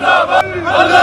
Zindabad!